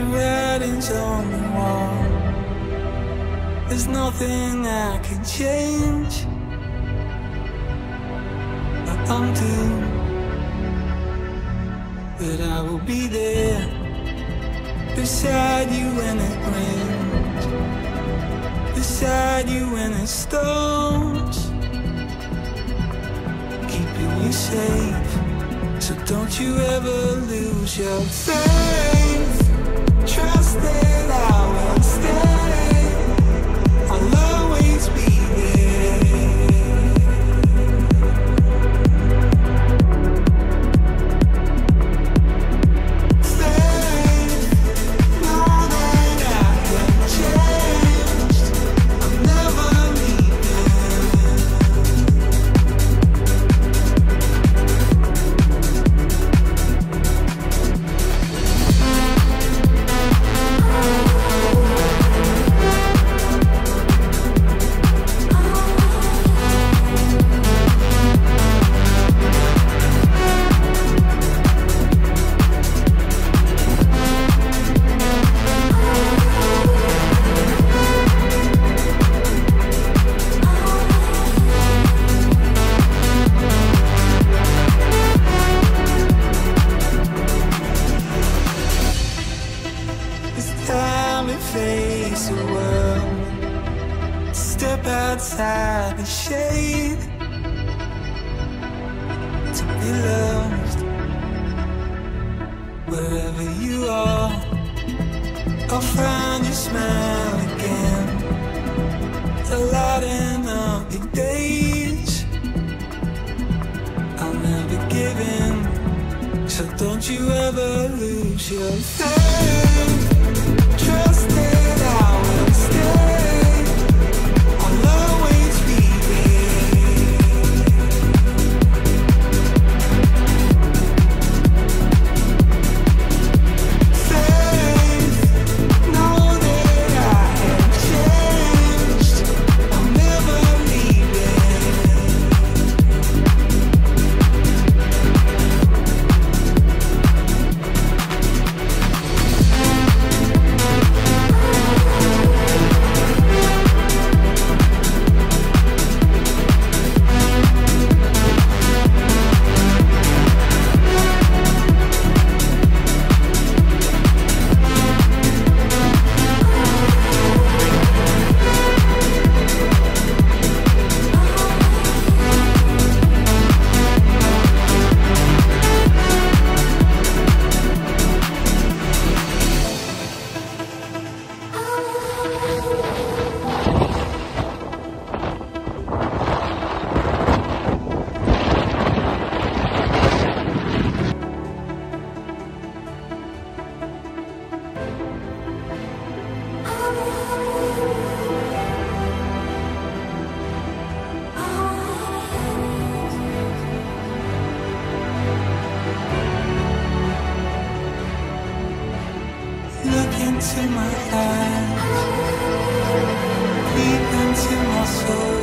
writings on the wall. There's nothing I can change. But I'm doomed. But I will be there beside you when it rains, beside you when it storms, keeping you safe. So don't you ever lose your faith. Face the world. Step outside the shade to be loved. Wherever you are, I'll find your smile again. The lighting up your days. I'll never give in. So don't you ever lose your faith. Into my deep into my soul.